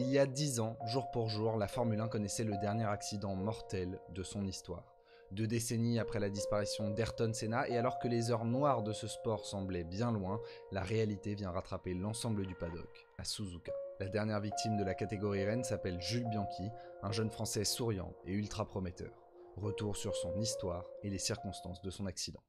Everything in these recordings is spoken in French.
Il y a 10 ans, jour pour jour, la Formule 1 connaissait le dernier accident mortel de son histoire. Deux décennies après la disparition d'Ayrton Senna, et alors que les heures noires de ce sport semblaient bien loin, la réalité vient rattraper l'ensemble du paddock, à Suzuka. La dernière victime de la catégorie reine s'appelle Jules Bianchi, un jeune français souriant et ultra prometteur. Retour sur son histoire et les circonstances de son accident.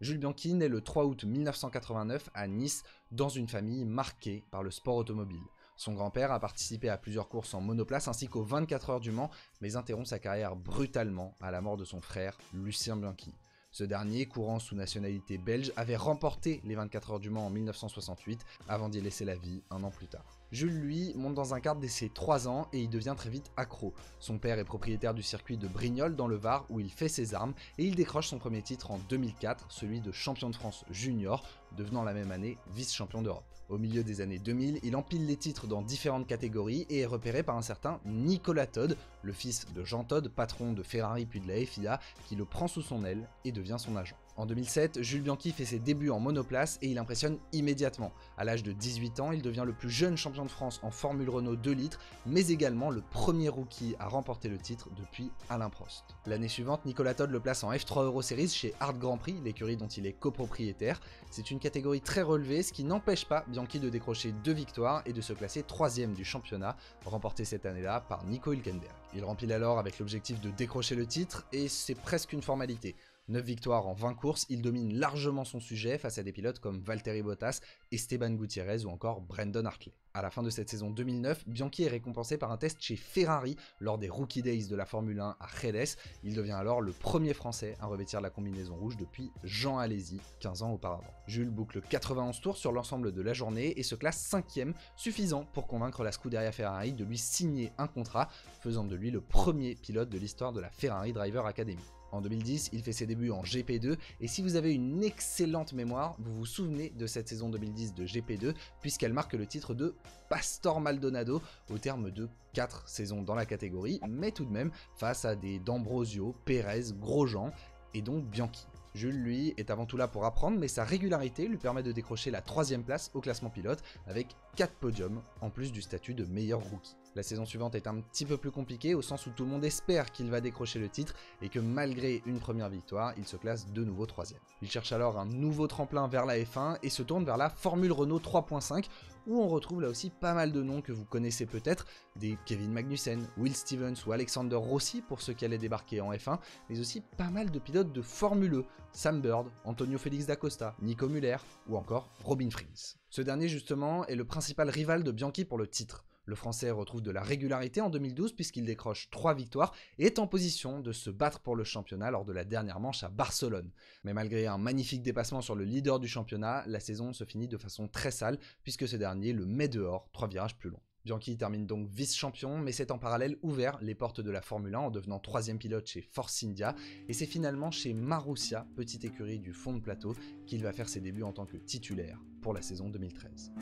Jules Bianchi naît le 3 août 1989 à Nice dans une famille marquée par le sport automobile. Son grand-père a participé à plusieurs courses en monoplace ainsi qu'aux 24 heures du Mans, mais interrompt sa carrière brutalement à la mort de son frère, Lucien Bianchi. Ce dernier, courant sous nationalité belge, avait remporté les 24 heures du Mans en 1968 avant d'y laisser la vie un an plus tard. Jules, lui, monte dans un kart dès ses 3 ans et il devient très vite accro. Son père est propriétaire du circuit de Brignoles dans le Var où il fait ses armes et il décroche son premier titre en 2004, celui de champion de France junior, devenant la même année vice-champion d'Europe. Au milieu des années 2000, il empile les titres dans différentes catégories et est repéré par un certain Nicolas Todd, le fils de Jean Todd, patron de Ferrari puis de la FIA, qui le prend sous son aile et devient son agent. En 2007, Jules Bianchi fait ses débuts en monoplace et il impressionne immédiatement. À l'âge de 18 ans, il devient le plus jeune champion de France en Formule Renault 2 litres, mais également le premier rookie à remporter le titre depuis Alain Prost. L'année suivante, Nicolas Todd le place en F3 Euro Series chez Hard Grand Prix, l'écurie dont il est copropriétaire. C'est une catégorie très relevée, ce qui n'empêche pas Bianchi de décrocher deux victoires et de se classer troisième du championnat, remporté cette année-là par Nico Hülkenberg. Il remplit alors avec l'objectif de décrocher le titre et c'est presque une formalité. 9 victoires en 20 courses, il domine largement son sujet face à des pilotes comme Valtteri Bottas, Esteban Gutiérrez ou encore Brandon Hartley. À la fin de cette saison 2009, Bianchi est récompensé par un test chez Ferrari lors des Rookie Days de la Formule 1 à Jerez. Il devient alors le premier Français à revêtir la combinaison rouge depuis Jean Alési, 15 ans auparavant. Jules boucle 91 tours sur l'ensemble de la journée et se classe 5ème, suffisant pour convaincre la Scuderia Ferrari de lui signer un contrat, faisant de lui le premier pilote de l'histoire de la Ferrari Driver Academy. En 2010, il fait ses débuts en GP2 et si vous avez une excellente mémoire, vous vous souvenez de cette saison 2010 de GP2 puisqu'elle marque le titre de Pastor Maldonado au terme de 4 saisons dans la catégorie, mais tout de même face à des D'Ambrosio, Perez, Grosjean et donc Bianchi. Jules, lui, est avant tout là pour apprendre, mais sa régularité lui permet de décrocher la troisième place au classement pilote avec 4 podiums, en plus du statut de meilleur rookie. La saison suivante est un petit peu plus compliquée au sens où tout le monde espère qu'il va décrocher le titre et que malgré une première victoire, il se classe de nouveau troisième. Il cherche alors un nouveau tremplin vers la F1 et se tourne vers la Formule Renault 3.5 où on retrouve là aussi pas mal de noms que vous connaissez peut-être, des Kevin Magnussen, Will Stevens ou Alexander Rossi pour ceux qui allaient débarquer en F1, mais aussi pas mal de pilotes de Formule E, Sam Bird, Antonio Félix d'Acosta, Nico Muller ou encore Robin Fries. Ce dernier justement est le principal rival de Bianchi pour le titre. Le Français retrouve de la régularité en 2012 puisqu'il décroche 3 victoires et est en position de se battre pour le championnat lors de la dernière manche à Barcelone. Mais malgré un magnifique dépassement sur le leader du championnat, la saison se finit de façon très sale puisque ce dernier le met dehors 3 virages plus longs. Bianchi termine donc vice-champion, mais c'est en parallèle ouvert les portes de la Formule 1 en devenant troisième pilote chez Force India, et c'est finalement chez Marussia, petite écurie du fond de plateau, qu'il va faire ses débuts en tant que titulaire pour la saison 2013.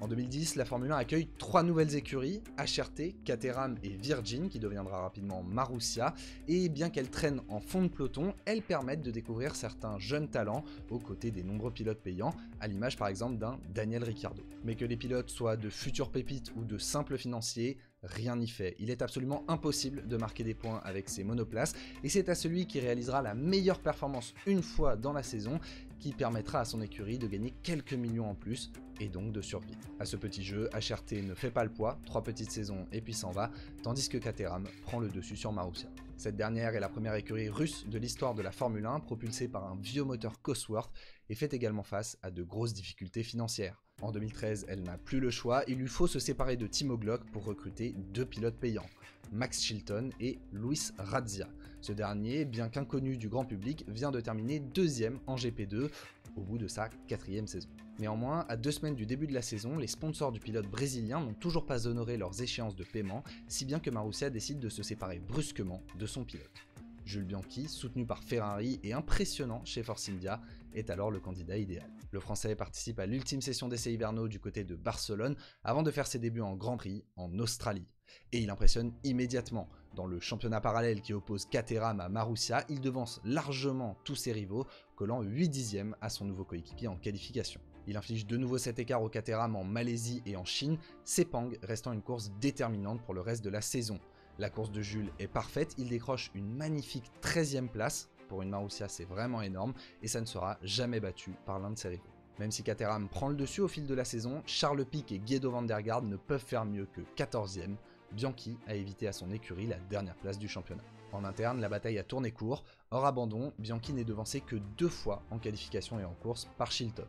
En 2010, la Formule 1 accueille trois nouvelles écuries, HRT, Caterham et Virgin, qui deviendra rapidement Marussia, et bien qu'elles traînent en fond de peloton, elles permettent de découvrir certains jeunes talents aux côtés des nombreux pilotes payants, à l'image par exemple d'un Daniel Ricciardo. Mais que les pilotes soient de futurs pépites ou de simples financiers, rien n'y fait. Il est absolument impossible de marquer des points avec ces monoplaces, et c'est à celui qui réalisera la meilleure performance une fois dans la saison qui permettra à son écurie de gagner quelques millions en plus et donc de survivre. À ce petit jeu, HRT ne fait pas le poids, trois petites saisons et puis s'en va, tandis que Caterham prend le dessus sur Marussia. Cette dernière est la première écurie russe de l'histoire de la Formule 1, propulsée par un vieux moteur Cosworth, et fait également face à de grosses difficultés financières. En 2013, elle n'a plus le choix, il lui faut se séparer de Timo Glock pour recruter deux pilotes payants, Max Chilton et Luis Razia. Ce dernier, bien qu'inconnu du grand public, vient de terminer deuxième en GP2 au bout de sa quatrième saison. Néanmoins, à deux semaines du début de la saison, les sponsors du pilote brésilien n'ont toujours pas honoré leurs échéances de paiement, si bien que Marussia décide de se séparer brusquement de son pilote. Jules Bianchi, soutenu par Ferrari et impressionnant chez Force India, est alors le candidat idéal. Le Français participe à l'ultime session d'essais hivernaux du côté de Barcelone avant de faire ses débuts en Grand Prix en Australie. Et il impressionne immédiatement. Dans le championnat parallèle qui oppose Caterham à Marussia, il devance largement tous ses rivaux, collant 8 dixièmes à son nouveau coéquipier en qualification. Il inflige de nouveau cet écart au Caterham en Malaisie et en Chine, Sepang restant une course déterminante pour le reste de la saison. La course de Jules est parfaite, il décroche une magnifique 13e place, pour une Marussia c'est vraiment énorme, et ça ne sera jamais battu par l'un de ses rivaux. Même si Caterham prend le dessus au fil de la saison, Charles Pic et Guido van der Garde ne peuvent faire mieux que 14e. Bianchi a évité à son écurie la dernière place du championnat. En interne, la bataille a tourné court. Hors abandon, Bianchi n'est devancé que deux fois en qualification et en course par Chilton.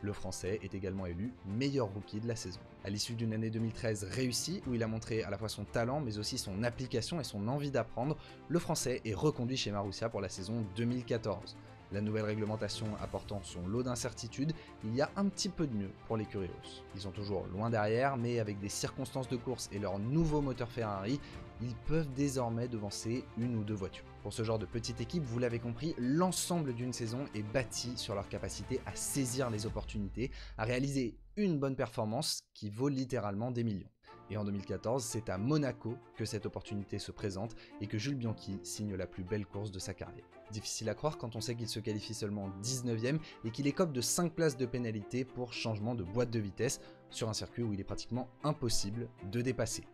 Le Français est également élu meilleur rookie de la saison. À l'issue d'une année 2013 réussie, où il a montré à la fois son talent, mais aussi son application et son envie d'apprendre, le Français est reconduit chez Marussia pour la saison 2014. La nouvelle réglementation apportant son lot d'incertitudes, il y a un petit peu de mieux pour les Curios. Ils sont toujours loin derrière, mais avec des circonstances de course et leur nouveau moteur Ferrari, ils peuvent désormais devancer une ou deux voitures. Pour ce genre de petite équipe, vous l'avez compris, l'ensemble d'une saison est bâti sur leur capacité à saisir les opportunités, à réaliser une bonne performance qui vaut littéralement des millions. Et en 2014, c'est à Monaco que cette opportunité se présente et que Jules Bianchi signe la plus belle course de sa carrière. Difficile à croire quand on sait qu'il se qualifie seulement 19ème et qu'il écope de 5 places de pénalité pour changement de boîte de vitesse sur un circuit où il est pratiquement impossible de dépasser.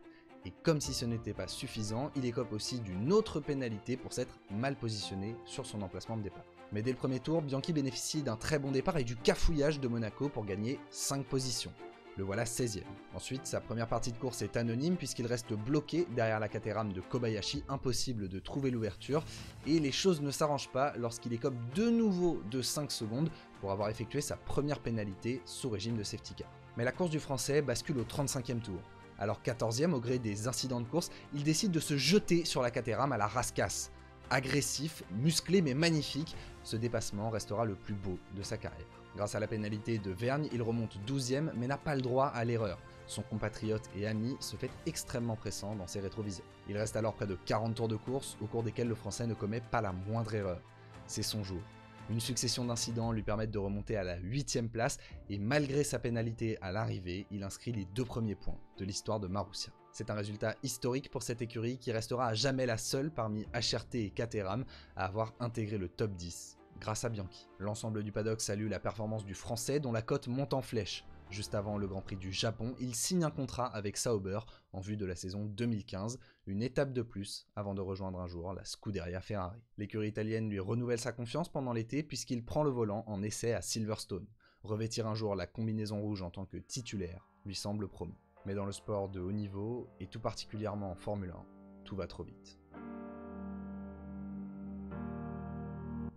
Et comme si ce n'était pas suffisant, il écope aussi d'une autre pénalité pour s'être mal positionné sur son emplacement de départ. Mais dès le premier tour, Bianchi bénéficie d'un très bon départ et du cafouillage de Monaco pour gagner 5 positions. Le voilà 16ème. Ensuite, sa première partie de course est anonyme puisqu'il reste bloqué derrière la Caterham de Kobayashi, impossible de trouver l'ouverture, et les choses ne s'arrangent pas lorsqu'il écope de nouveau de 5 secondes pour avoir effectué sa première pénalité sous régime de safety car. Mais la course du français bascule au 35e tour. Alors 14ème, au gré des incidents de course, il décide de se jeter sur la Caterham à la rascasse. Agressif, musclé mais magnifique, ce dépassement restera le plus beau de sa carrière. Grâce à la pénalité de Vergne, il remonte 12ème mais n'a pas le droit à l'erreur. Son compatriote et ami se fait extrêmement pressant dans ses rétroviseurs. Il reste alors près de 40 tours de course au cours desquels le français ne commet pas la moindre erreur. C'est son jour. Une succession d'incidents lui permettent de remonter à la 8ème place et malgré sa pénalité à l'arrivée, il inscrit les deux premiers points de l'histoire de Marussia. C'est un résultat historique pour cette écurie qui restera à jamais la seule parmi HRT et Caterham à avoir intégré le top 10 grâce à Bianchi. L'ensemble du paddock salue la performance du français dont la cote monte en flèche. Juste avant le Grand Prix du Japon, il signe un contrat avec Sauber en vue de la saison 2015, une étape de plus avant de rejoindre un jour la Scuderia Ferrari. L'écurie italienne lui renouvelle sa confiance pendant l'été puisqu'il prend le volant en essai à Silverstone. Revêtir un jour la combinaison rouge en tant que titulaire lui semble promis. Mais dans le sport de haut niveau, et tout particulièrement en Formule 1, tout va trop vite.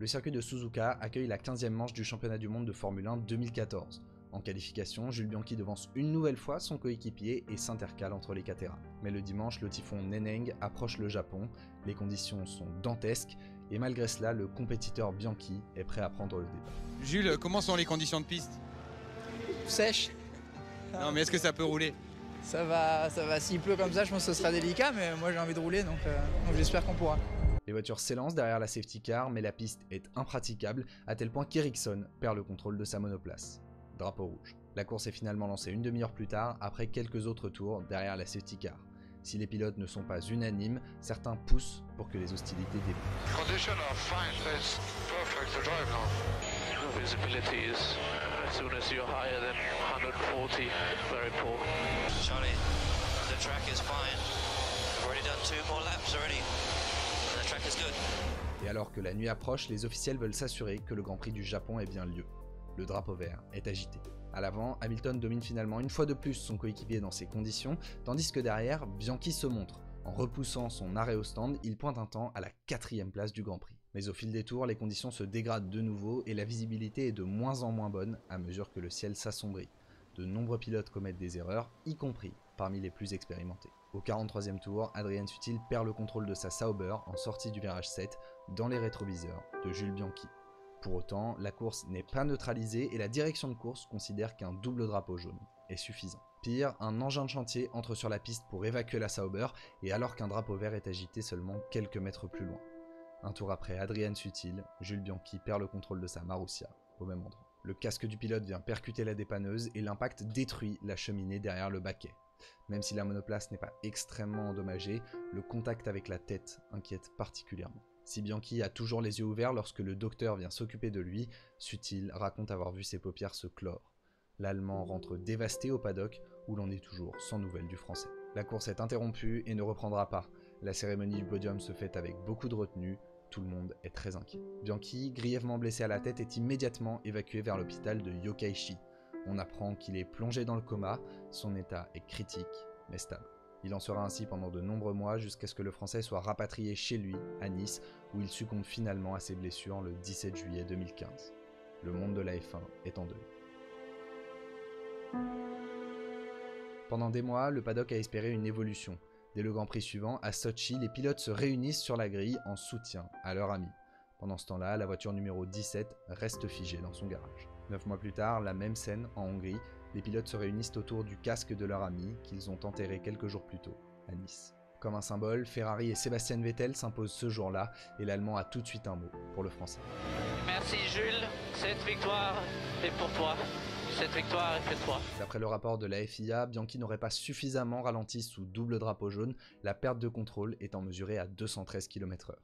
Le circuit de Suzuka accueille la 15e manche du championnat du monde de Formule 1 2014. En qualification, Jules Bianchi devance une nouvelle fois son coéquipier et s'intercale entre les catéras. Mais le dimanche, le typhon Neneng approche le Japon, les conditions sont dantesques, et malgré cela, le compétiteur Bianchi est prêt à prendre le départ. Jules, comment sont les conditions de piste? Sèche. Non, mais est-ce que ça peut rouler? Ça va, ça va. S'il pleut comme ça, je pense que ce sera délicat, mais moi j'ai envie de rouler, donc, euh, donc j'espère qu'on pourra. Les voitures s'élancent derrière la safety car, mais la piste est impraticable, à tel point qu'Ericsson perd le contrôle de sa monoplace. Drapeau rouge. La course est finalement lancée une demi-heure plus tard, après quelques autres tours derrière la safety car. Si les pilotes ne sont pas unanimes, certains poussent pour que les hostilités débutent. Conditions are fine. It's perfect to drive now. Visibility is, as soon as you're higher than 140, very poor. Charlie, the track is fine. I've already done two more laps already. And the track is good. Et alors que la nuit approche, les officiels veulent s'assurer que le Grand Prix du Japon ait bien lieu. Le drapeau vert est agité. À l'avant, Hamilton domine finalement une fois de plus son coéquipier dans ces conditions, tandis que derrière, Bianchi se montre. En repoussant son arrêt au stand, il pointe un temps à la quatrième place du Grand Prix. Mais au fil des tours, les conditions se dégradent de nouveau et la visibilité est de moins en moins bonne à mesure que le ciel s'assombrit. De nombreux pilotes commettent des erreurs, y compris parmi les plus expérimentés. Au 43e tour, Adrien Sutil perd le contrôle de sa Sauber en sortie du virage 7 dans les rétroviseurs de Jules Bianchi. Pour autant, la course n'est pas neutralisée et la direction de course considère qu'un double drapeau jaune est suffisant. Pire, un engin de chantier entre sur la piste pour évacuer la Sauber et alors qu'un drapeau vert est agité seulement quelques mètres plus loin. Un tour après Adrien Sutil, Jules Bianchi perd le contrôle de sa Marussia au même endroit. Le casque du pilote vient percuter la dépanneuse et l'impact détruit la cheminée derrière le baquet. Même si la monoplace n'est pas extrêmement endommagée, le contact avec la tête inquiète particulièrement. Si Bianchi a toujours les yeux ouverts lorsque le docteur vient s'occuper de lui, Sutil raconte avoir vu ses paupières se clore. L'Allemand rentre dévasté au paddock où l'on est toujours sans nouvelles du Français. La course est interrompue et ne reprendra pas. La cérémonie du podium se fait avec beaucoup de retenue, tout le monde est très inquiet. Bianchi, grièvement blessé à la tête, est immédiatement évacué vers l'hôpital de Yokaichi. On apprend qu'il est plongé dans le coma, son état est critique mais stable. Il en sera ainsi pendant de nombreux mois jusqu'à ce que le Français soit rapatrié chez lui, à Nice, où il succombe finalement à ses blessures le 17 juillet 2015. Le monde de la F1 est en deuil. Pendant des mois, le paddock a espéré une évolution. Dès le Grand Prix suivant, à Sochi, les pilotes se réunissent sur la grille en soutien à leur ami. Pendant ce temps-là, la voiture numéro 17 reste figée dans son garage. Neuf mois plus tard, la même scène en Hongrie, les pilotes se réunissent autour du casque de leur ami qu'ils ont enterré quelques jours plus tôt, à Nice. Comme un symbole, Ferrari et Sébastien Vettel s'imposent ce jour-là et l'Allemand a tout de suite un mot pour le Français. Merci Jules, cette victoire est pour toi. Cette victoire est pour toi. D'après le rapport de la FIA, Bianchi n'aurait pas suffisamment ralenti sous double drapeau jaune, la perte de contrôle étant mesurée à 213 km/h.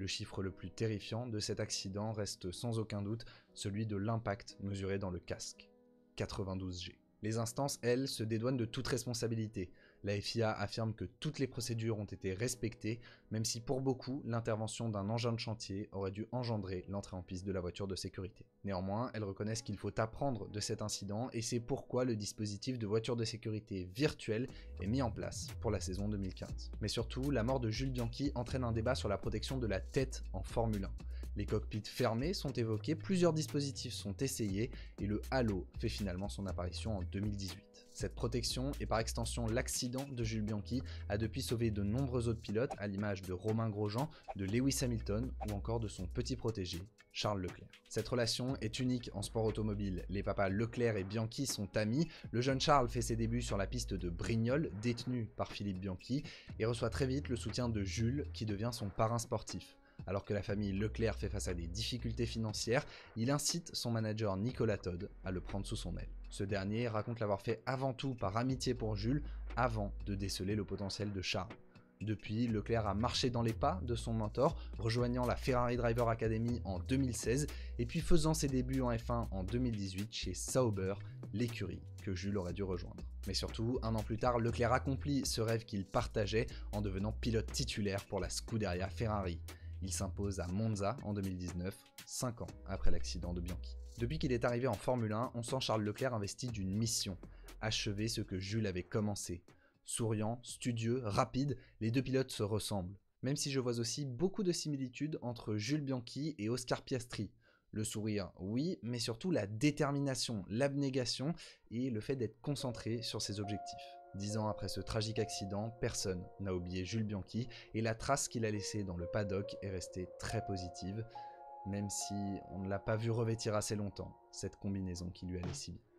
Le chiffre le plus terrifiant de cet accident reste sans aucun doute celui de l'impact mesuré dans le casque. 92G. Les instances, elles, se dédouanent de toute responsabilité. La FIA affirme que toutes les procédures ont été respectées, même si pour beaucoup, l'intervention d'un engin de chantier aurait dû engendrer l'entrée en piste de la voiture de sécurité. Néanmoins, elles reconnaissent qu'il faut apprendre de cet incident et c'est pourquoi le dispositif de voiture de sécurité virtuelle est mis en place pour la saison 2015. Mais surtout, la mort de Jules Bianchi entraîne un débat sur la protection de la tête en Formule 1. Les cockpits fermés sont évoqués, plusieurs dispositifs sont essayés et le Halo fait finalement son apparition en 2018. Cette protection et par extension l'accident de Jules Bianchi a depuis sauvé de nombreux autres pilotes à l'image de Romain Grosjean, de Lewis Hamilton ou encore de son petit protégé, Charles Leclerc. Cette relation est unique en sport automobile. Les papas Leclerc et Bianchi sont amis. Le jeune Charles fait ses débuts sur la piste de Brignoles, détenu par Philippe Bianchi, et reçoit très vite le soutien de Jules qui devient son parrain sportif. Alors que la famille Leclerc fait face à des difficultés financières, il incite son manager Nicolas Todd à le prendre sous son aile. Ce dernier raconte l'avoir fait avant tout par amitié pour Jules, avant de déceler le potentiel de Charles. Depuis, Leclerc a marché dans les pas de son mentor, rejoignant la Ferrari Driver Academy en 2016 et puis faisant ses débuts en F1 en 2018 chez Sauber, l'écurie que Jules aurait dû rejoindre. Mais surtout, un an plus tard, Leclerc accomplit ce rêve qu'il partageait en devenant pilote titulaire pour la Scuderia Ferrari. Il s'impose à Monza en 2019, 5 ans après l'accident de Bianchi. Depuis qu'il est arrivé en Formule 1, on sent Charles Leclerc investi d'une mission, achever ce que Jules avait commencé. Souriant, studieux, rapide, les deux pilotes se ressemblent. Même si je vois aussi beaucoup de similitudes entre Jules Bianchi et Oscar Piastri. Le sourire, oui, mais surtout la détermination, l'abnégation et le fait d'être concentré sur ses objectifs. Dix ans après ce tragique accident, personne n'a oublié Jules Bianchi et la trace qu'il a laissée dans le paddock est restée très positive, même si on ne l'a pas vu revêtir assez longtemps cette combinaison qui lui allait si bien.